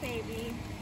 baby.